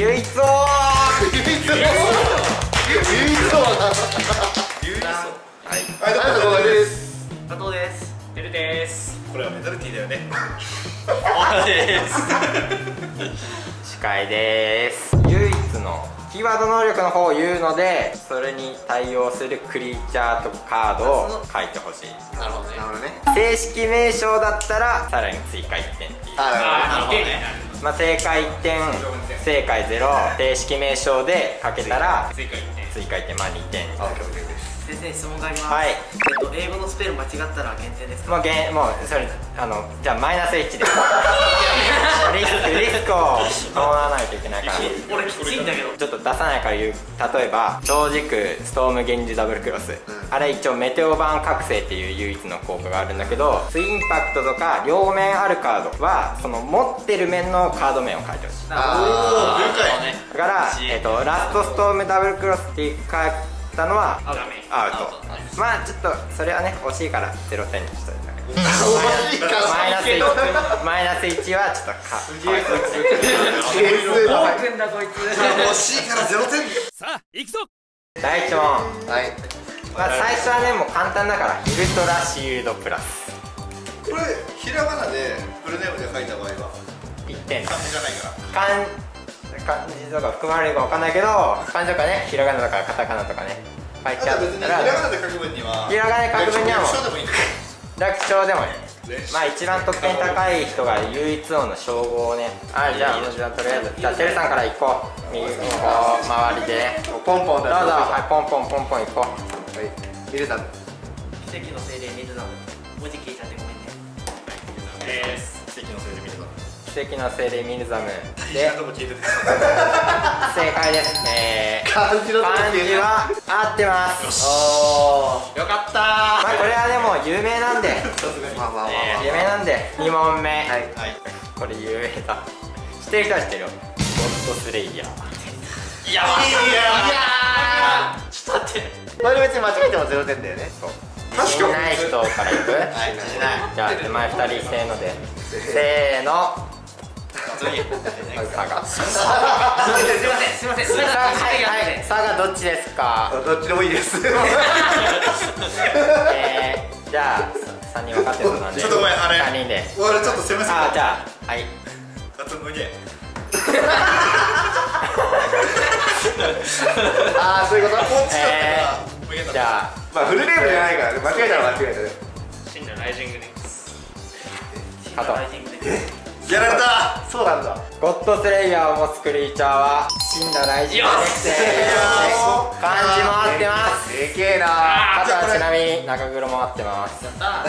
唯一を唯一唯一そうだ唯一はいありがとうございます加藤ですてるですこれはメタルティだよねおです司会です唯一のキーワード能力の方を言うのでそれに対応するクリーチャーとカードを書いてほしいなるほどねね正式名称だったらさらに追加1点っていうああなるほどねまあ、正解1点正解0正式名称で書けたら追加1点。追加1点まあ2点先生に質問があります。はい。えっと英語のスペル間違ったら減点ですか？もうげんもうそれあのじゃあマイナス1で リスクリスクを伴わないといけないから。俺きついんだけど。ちょっと出さないから言う例えば超軸ストーム源氏ダブルクロス、あれ一応メテオ版覚醒っていう唯一の効果があるんだけどツインパクトとか両面あるカードはその持ってる面のカード面を書いてほしい。あ了解ねだから、えっとラストストームダブルクロスって書いたのはアウト。まあちょっとそれはね惜しいから0点にしといたマイナス1マイナス1はちょっとかかわいそう係数のはいくんだこいつ 惜しいからゼロ点。第1問、はい。まあ、最初はねもう簡単だからヒルトラシールドプラス。これひらがなでフルネームで書いた場合は？1点漢字じゃないから漢字とか含まれるか分かんないけど漢字とかねひらがなとかカタカナとかね書いてあっあと別にひらがなで書く分にはひらがなで書く分にはもう略称でもいい楽勝でもいいまあ一番得点高い人が唯一王の称号をねあじゃあじゃあとりあえずじゃあてるさんから行こう右こう周りでポンポンどうぞはいポンポンポンポン行こうはいミルさん奇跡の精霊ミルダム文字聞いちゃってごめんねです奇跡のせいで見るの奇跡の精霊ミルザムで正解ですえー漢字は合ってます。およかった。まあこれはでも有名なんで。ーまあまあまあまあ。有名なんで2問目、はい。はいこれ有名だ。知ってる人は知ってるよ。ゴッドスレイヤー。いやいやちょっと待って。まあ別に間違えてもゼロ点だよね。そう。自信ない人からいく。はいじゃあ手前2人せーので。せーの次佐賀すいません。すいません。すいません。はいはい佐賀どっちですか？どっちでもいいです。えー、じゃあ3人分かってるなんで。ちょっとごめんあれ。3人で。俺ちょっと攻めすぎたあじゃあはい。カツムゲ ああそういうこと？こっちだったらじゃあ。まあフルネームじゃないからね。間違えたら間違えたね真のライジングです加藤ライジングでやられた。そうなんだ。ゴッドスレイヤーを持つクリーチャーは死んだライジングです漢字も合ってます。でけえな。あとはちなみに中黒も合ってます。やった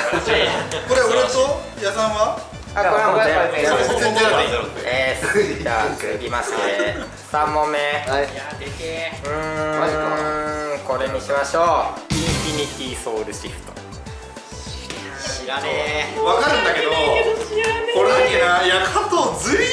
これ俺と矢さんは？あこれはもうゼロでいいだろえー、じゃあ続きまして。3問目。はい。いやでけえうーんこれにしましょう。インフィニティソウルシフト知らねわかるんだけどこれだっけないや加藤ずい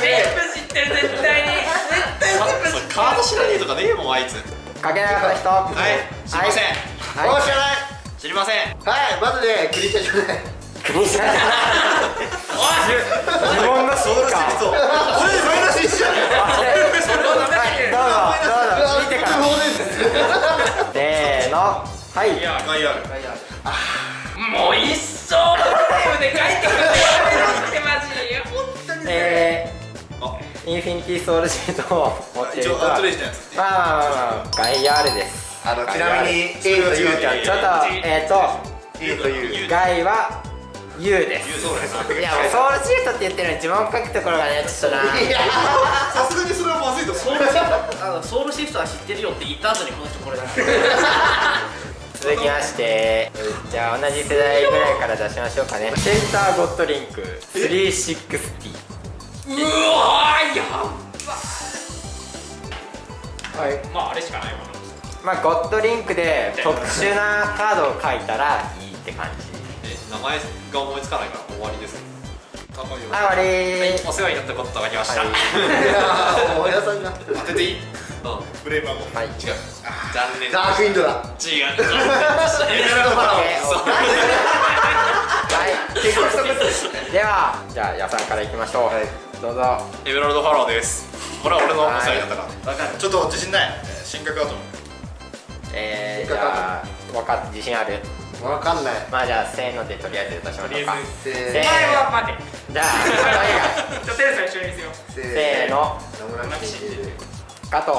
全部知ってる絶対にえそれカード知らねえとかねえもんあいつ書けなかった人ははい知りませんはいお知らない知りませんはいまずねクリーチャーじゃないクリーチャー自分のソウルシフトこれマイナス1じゃんはいどうぞどうぞ見てからせーのはい。いやガイアルもう一生のネームで書いてくれやめろってマジ本当にえあ。ー、インフィニティソウルシフトを持ってあまあまあまあガイアールです。あのちなみに A と U ちゃん。ちょっとえっ、ー、と A と U ガイは U です。そうですいやもうソウルシフトって言ってるのに呪文書くところがねちょっとな。さすがにそれはまずいと思う。あのソウルシフトは知ってるよって言った後にこの人これだ 続きましてじゃあ同じ世代ぐらいから出しましょうかね。センターゴッドリンク360うわーやはい。まああれしかないわまあゴッドリンクで特殊なカードを書いたらいいって感じ。え名前が思いつかないから終わりです。あ終わりお世話になったことがありました、はいいやー。おやさんが当てていい？うんブレイバーも。はい。違う。残念。ダークインドだ。違う。エメラルドファラオ。そうはい結局そこですではじゃあ矢さんからいきましょう、はい。どうぞ。エメラルドファローです。これは俺のお世話になったから。わかる。ちょっと自信ない。えー進化アトムえー、じゃあ分かっ自信ある？わかんない。まあじゃあせーのでとりあえず出しましょうか。せせーーお前は待てじゃあ加 ちょテレさん一緒に見せよう。せーの加藤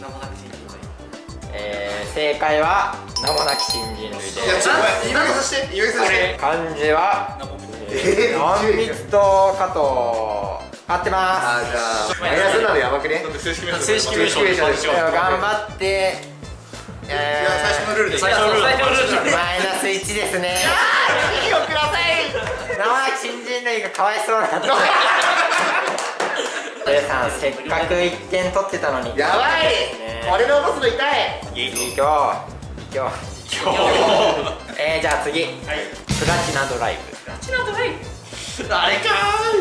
名もなく信じるえー、正解は名もなき新人類でいやちょっとごめん。言い訳させて。言い訳させて漢字はえー隠密と加藤。合ってまあーじゃあマイナスなのやばくね？正式名称。正式名称頑張って。いやえ最初のルールで最初のルール。最初のルールー、マイナス1ですね。いいよください。名もなき新人類がかわいそうな んだテレさんせっかく1点取ってたのに。やばい。ね。俺の落とすの痛い。いい今日今日えー、じゃあ次、プラチナドライブ。ラチナドライブ？あれか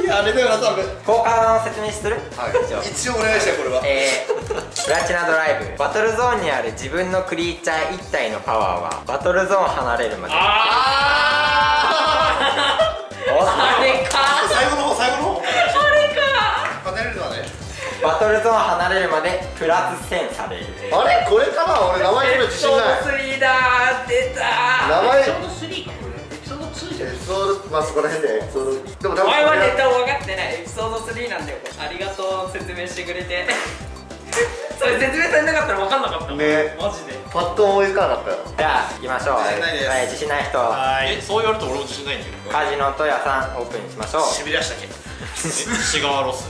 ーいやあれだよな多分。効果の説明する？はい。一応一応お願いしたよこれは。えー、プラチナドライブ。バトルゾーンにある自分のクリーチャー1体のパワーはバトルゾーン離れるまで。おあれかバトルゾーン離れるまでプラス1000されるあれ？これかな？俺名前言うの自信ない。3だ出た。名前？エピソード3かこれエピソード2じゃんエピソードまあそこら辺で。エピソードでも多分お前はネタ分かってない。エピソード3なんだよ。ありがとう。説明してくれて。それ説明されなかったら分かんなかったもん。ね。マジで。パッと思い浮かなかったよ。じゃあ行きましょう。自信ないです。はい自信ない人。はえそう言われると俺も自信ないんだけどカジノとヤさんオープンにしましょう。しびれ出したっけ？え シガーロス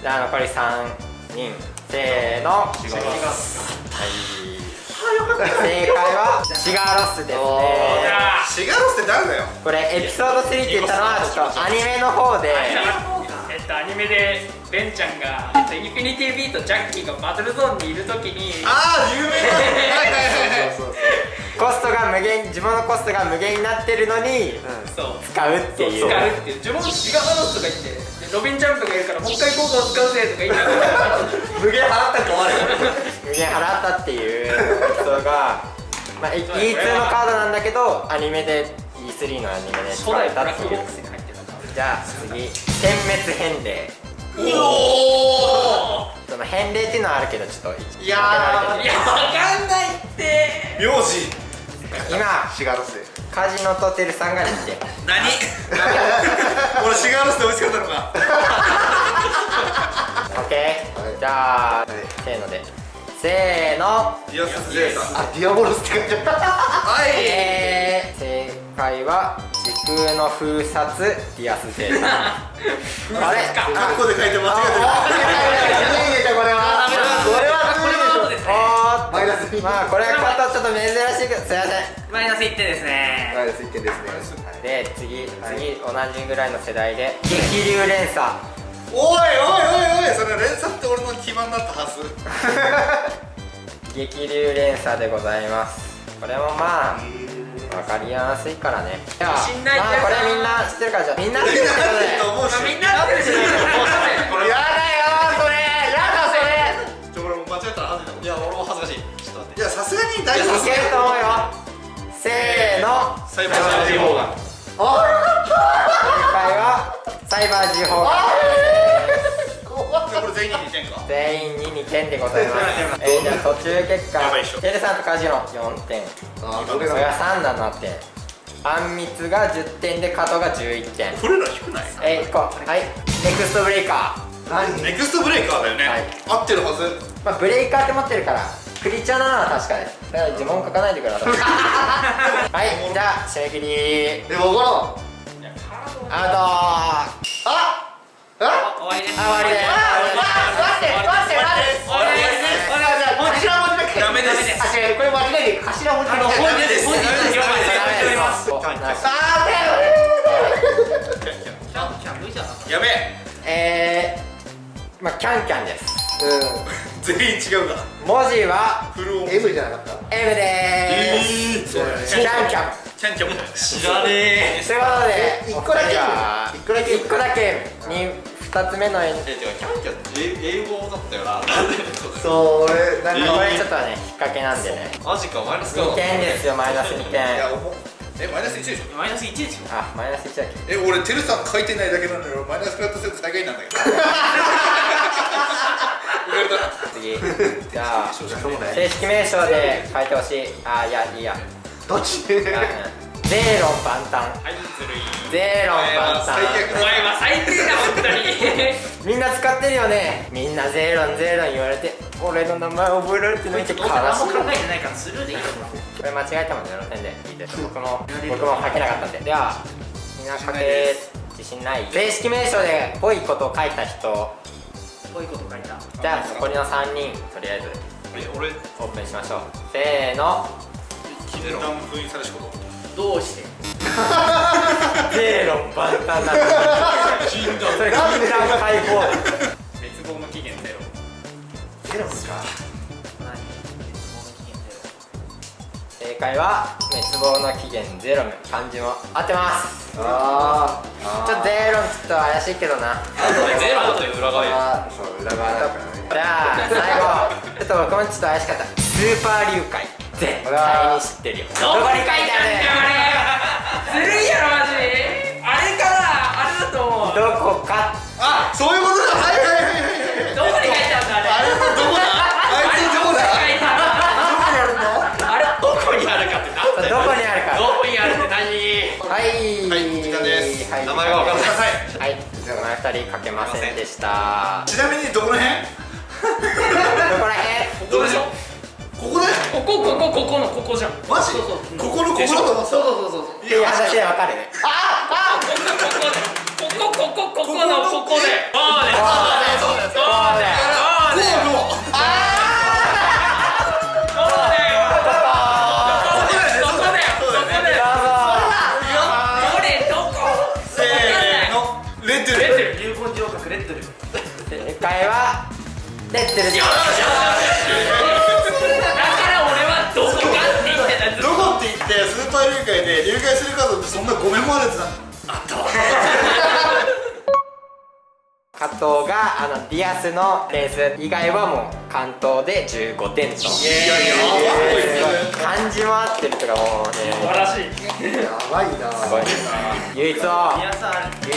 じゃあ残り3人。せーの。シガーロス。はい。正解はシガーロスですね。シガロスって誰だよ？これエピソード3って言ったのはちょっとアニメの方で。えっとアニメでベンちゃんが、えっと、インフィニティビーとジャッキーがバトルゾーンにいるときにああ有名なコストが無限自分のコストが無限になってるのにそう使うっていう。使うっていう。自分シガーロスとか言ってでロビンジャンプがいるからもう一回効果を使うぜとか言いながら。無限払ったって終わる。無限払ったっていうエピソードが、まあ、E2 のカードなんだけどアニメで E3 のアニメで使初われたっていう。じゃあ次。点滅返礼。おその返礼っていうのはあるけどちょっといやいやわかんないって。ー名字今シガロスでカジノとテルさんが2点何？俺シガロスで追いつかったのか。OK、はい。じゃあ、はい。せーので。せーの。ディアスゼータあディアボロスって書いてあったはい。えー、正解は時空の封殺ディアスゼータあれ？カッコで書いて間違えてる。これはこれは。これはそうですねおーっマイナス2まあこれは方ちょっと珍しいけどすいません。マイナス1点ですね。マイナス1点ですね。で次次同じぐらいの世代で。激流連鎖。おいおいおいおいそれ連鎖って俺の基盤だったはず。激流連鎖でございます。これもまあわかりやすいからね。いまあこれみんな知ってるからじゃあみんな知ってるとで思うしみんな合ってる恥ずかしいいや俺も恥ずかしい。ちょっと待って。いやさすがに大丈夫。いけると思うよ。せーの。サイバージャージーボーガンあ正解はサイバー G 法。これ全員に2点か？全員に2点でございます。えー、じゃあ途中結果。やばいっしょ。テレさんとカジノ4点。あそれがが3 7点あんみつが10点で加藤が11点。これら低くない？えー、いこう。はい。ネクストブレイカ何ネクストブレイカーだよね、はい。合ってるはず。ーまあブレイカーって持ってるからクリーチャーなのは確かですだから呪文書かないでください。はいじゃあ締め切り。でもこのアウトああ終わりです。あ終わりです。待って待って待って終わりです。お願いします頭文字だけダメですあ違うこれ間違えて頭文字だけ本日です本日です了解ですダメですますおなんかあーキャンキャン無理じゃなかっやべええー、まあキャンキャンです。う全員違うな文字はフルオン M じゃなかった。M でーす、そうだね。キャンキャン。キャンキャンみたいな知らねえ。ということで一個だけ一個だけ一個だけ。に二つ目の絵え違うキャンキャンって英語だったよな。そう俺なんかこれちょっとね引っ掛けなんでね。マジかマイナスか2点ですよマイナス2点。えマイナス1でしょ？マイナス1でしょ。あマイナス1だっけ。え俺テルさん書いてないだけなのよマイナスフラットセット最下位なんだけど 次じゃあ正式名称で書い。てほしい。あい。やい。い。やどっちあうんゼロ万端はい。ずるい。ゼーロ万最悪お前は最低だ本当にみんな使ってるよねみんなゼーロンゼーロン言われて俺の名前覚えられてない。って悲しい。何も考えてない。からスルーでい。い。と思うこれ間違えたもん0点でい。い。です僕も僕も書けなかったんでではみんな書け自信ない。正式名称でぽい。ことを書い。た人こういうこと書いた？じゃあ残りの3人とりあえずえ俺。オープンしましょう。せーの。禁断封印されしこと。どうして？ゼロン万端だ禁断。それ禁断解放。滅亡の期限ゼロ。ゼロですか？何？絶望の期限ゼ正解は滅亡の期限ゼロ漢字も合ってます。あー。ちょっとゼロンちょっと怪しいけどな。ゼロという裏側じゃあ最後ちょっと僕もちょっと怪しかった。スーパー流会絶対に知ってるよ。ロどこに書いてある？あれ。ずるいやろマジ？あれかな？あれだと思う。どこか？あそういうことだ。はいはいはいはい。はい時間です。はい。名前がわかいはいお前二人書けませんでしたちなみにどこら辺？どこらへんここでしょ？ここだよ。ここここここのここじゃん。マジ？そうそうここのここだと思ってたそうそうそうそう。いう話でわかる。ねこここここここのここで。ああねそうだよそうだよ。こうもうそうレッテルですだから俺はどこかって言ってた。ずっとどこって言ってスーパー流会で流会するカードってそんなごめんもあるやつなんあった。わ 加藤があのディアスのレース以外はもう関東で15点と。いやいや漢字も合ってるとかもうね。素晴らしい。やばいな。すごい。唯一を唯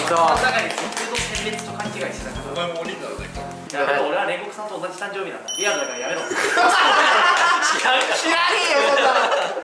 一を頭の中に即と選別と勘違いしてたから。お前も鬼だろだけいやでも俺は煉獄さんと同じ誕生日なんだリアルだからやめろ。違うから知らねえよそんなの。